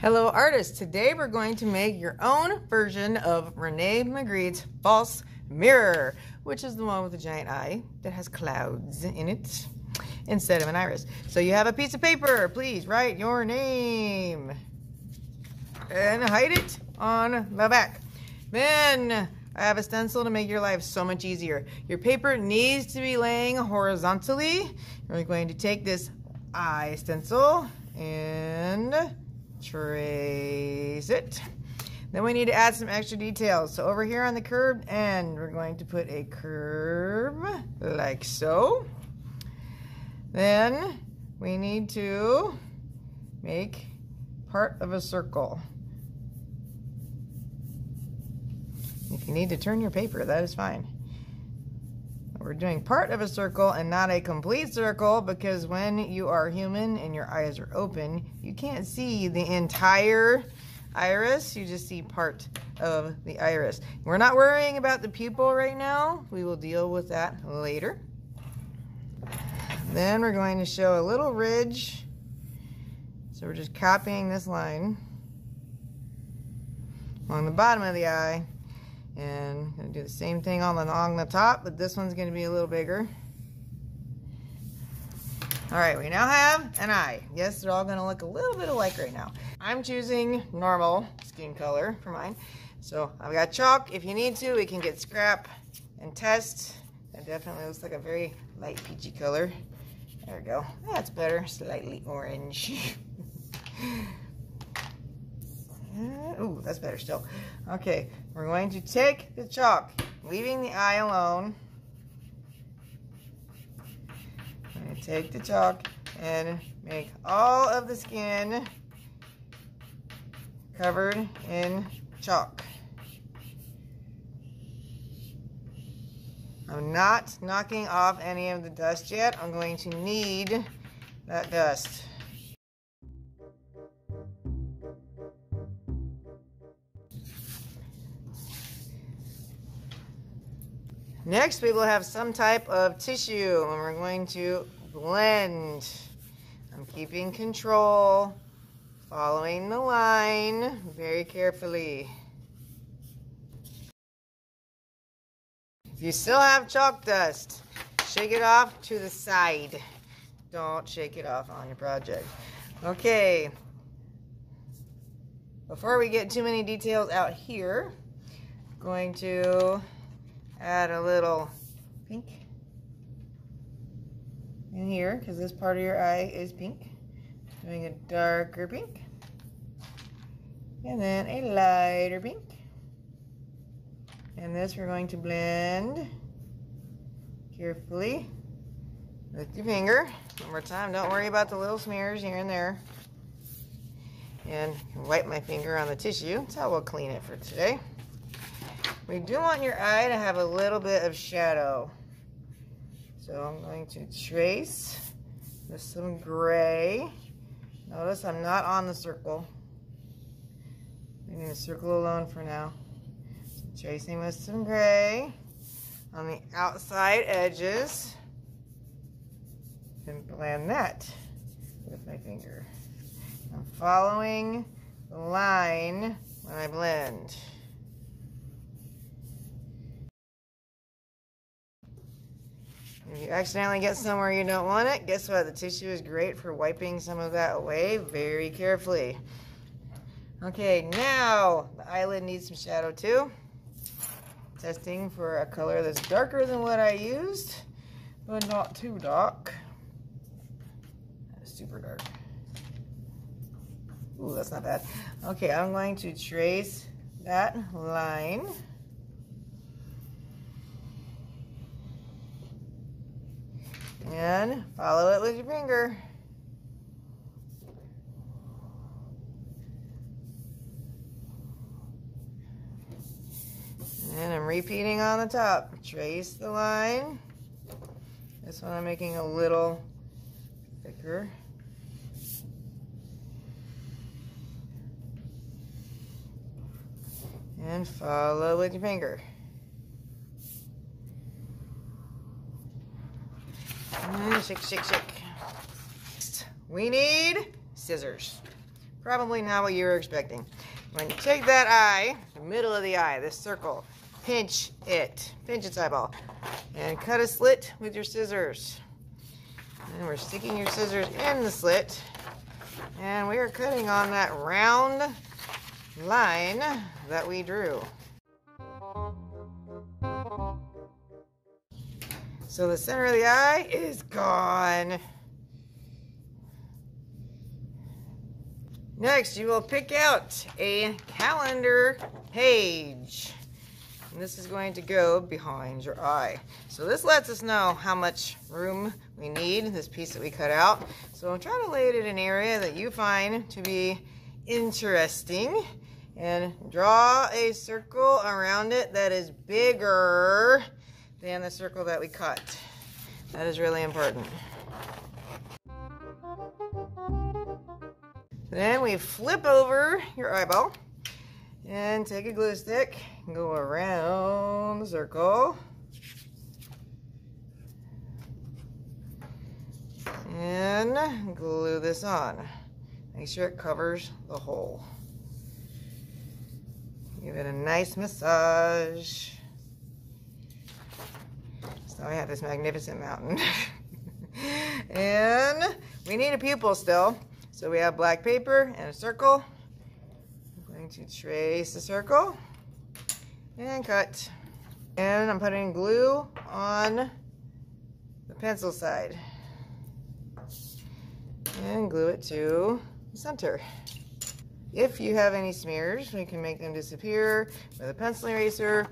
Hello artists, today we're going to make your own version of Rene Magritte's false mirror, which is the one with the giant eye that has clouds in it instead of an iris. So you have a piece of paper, please write your name and hide it on the back. Then I have a stencil to make your life so much easier. Your paper needs to be laying horizontally. We're going to take this eye stencil and trace it. Then we need to add some extra details. So over here on the curved end, we're going to put a curve like so. Then we need to make part of a circle. If you need to turn your paper, that is fine. We're doing part of a circle and not a complete circle because when you are human and your eyes are open, you can't see the entire iris. You just see part of the iris. We're not worrying about the pupil right now. We will deal with that later. Then we're going to show a little ridge. So we're just copying this line along the bottom of the eye. And gonna do the same thing on the, along the top, but this one's gonna be a little bigger. All right, we now have an eye. Yes, they're all gonna look a little bit alike right now. I'm choosing normal skin color for mine. So I've got chalk. If you need to, we can get scrap and test. That definitely looks like a very light peachy color. There we go. That's better, slightly orange. Uh, ooh, that's better still. Okay, we're going to take the chalk, leaving the eye alone. Going to take the chalk and make all of the skin covered in chalk. I'm not knocking off any of the dust yet. I'm going to need that dust. Next, we will have some type of tissue and we're going to blend. I'm keeping control, following the line very carefully. If you still have chalk dust, shake it off to the side. Don't shake it off on your project. Okay. Before we get too many details out here, I'm going to add a little pink in here because this part of your eye is pink. Doing a darker pink. And then a lighter pink. And this we're going to blend carefully with your finger. One more time, don't worry about the little smears here and there. And wipe my finger on the tissue. That's how we'll clean it for today. We do want your eye to have a little bit of shadow. So I'm going to trace with some gray. Notice I'm not on the circle. Leaving the circle alone for now. Tracing with some gray on the outside edges. And blend that with my finger. I'm following the line when I blend. If you accidentally get somewhere you don't want it, guess what? The tissue is great for wiping some of that away very carefully. Okay, now the eyelid needs some shadow too. Testing for a color that's darker than what I used, but not too dark. That's super dark. Ooh, that's not bad. Okay, I'm going to trace that line. Follow it with your finger. And I'm repeating on the top. Trace the line. This one I'm making a little thicker. And follow with your finger. Shake, shake, shake. We need scissors. Probably not what you were expecting. When you take that eye, the middle of the eye, this circle, pinch it, pinch its eyeball, and cut a slit with your scissors. And we're sticking your scissors in the slit, and we are cutting on that round line that we drew. So the center of the eye is gone. Next, you will pick out a calendar page. And this is going to go behind your eye. So this lets us know how much room we need, this piece that we cut out. So try to lay it in an area that you find to be interesting. And draw a circle around it that is bigger than the circle that we cut. That is really important. Then we flip over your eyeball and take a glue stick and go around the circle. And glue this on. Make sure it covers the hole. Give it a nice massage. So I have this magnificent mountain. and we need a pupil still. So we have black paper and a circle. I'm going to trace the circle and cut. And I'm putting glue on the pencil side. And glue it to the center. If you have any smears, we can make them disappear with a pencil eraser